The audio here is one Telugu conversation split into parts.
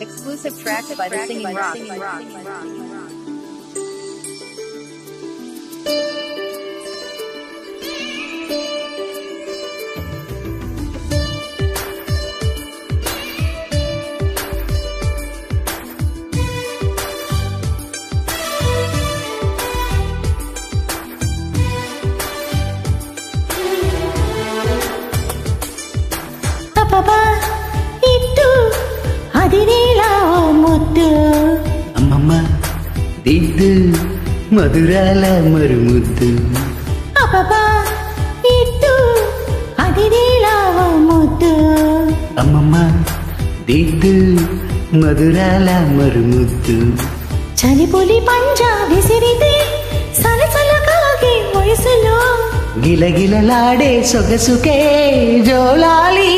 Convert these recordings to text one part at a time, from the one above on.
Exclusive track by the Singing Rock. దిద్దు మధురాల నీలా ఓ ముద్దు అమ్మమ్మ దిద్దు మధురాల మరుముద్దు చలిపులి పంజా విసిరితే సలసల కాగే వయసులో గిలగిలలాడే సొగసుకే జోలాలి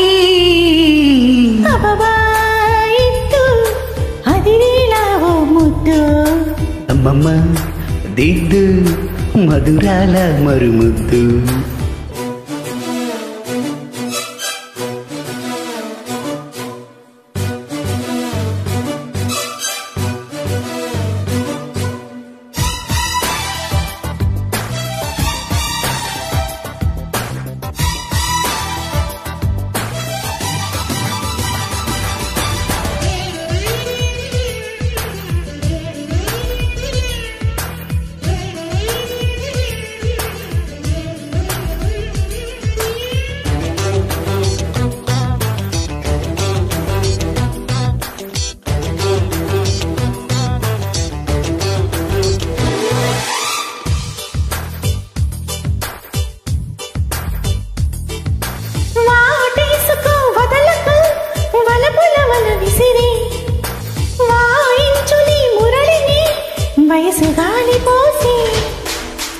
అబ్బబ్బా, అమ్మమ్మ దిద్దు మధురాల మరుముద్దు గాలి పోసి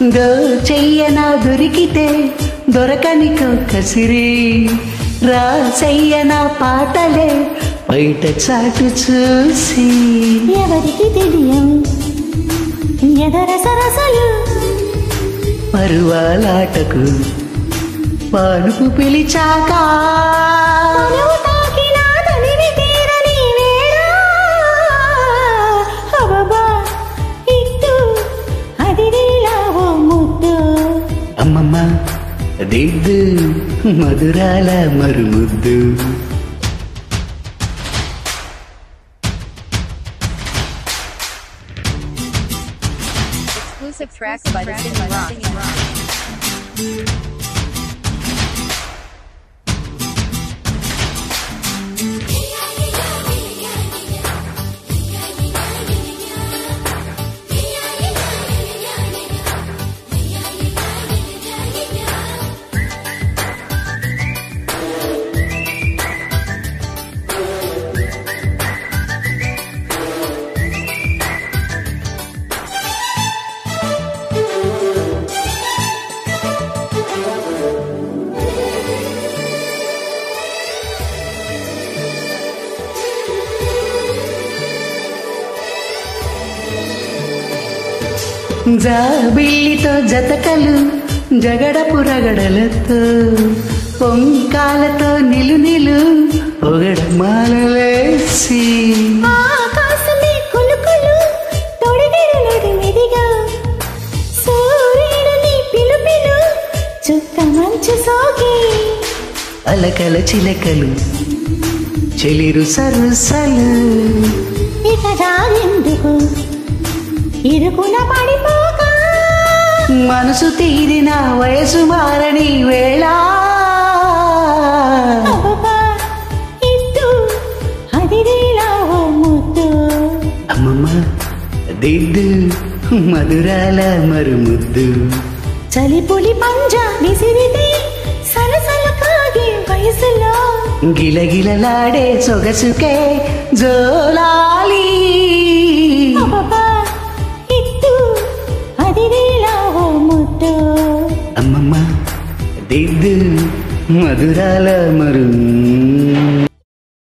దో చెయ్యనా దొరికితే దొరకని కసిరి. రాసయ్యనా పాటలే బయట చాటు చూసి. ఎవరికి తెలియం ఎదర సరసలు? పరువాలాటకు పానుపు పిలిచాక. దిద్దు మధురాల మరుముద్దు Exclusive track by the Singing Rock. జాబిల్లితో జతకలు జగడపు రగడలతో పొంకాలతో నిలు నిలు మంచు సోకి. అలకల చిలకలు చెలిరు సరుసలు. ఇక జాగెందుకు ఇరుకున పడిపోక. మనసు తీరిన వయసు మారని వేళ. అమ్మమ్మ దిద్దు మధురాల మరుముద్దు. చలిపులి పంజా విసిరితే సలసల కాగే వయసులో. గిలగిలలాడే సొగసుకే జోలాలి. అమ్మమ్మ దిద్దు మధురాల మరు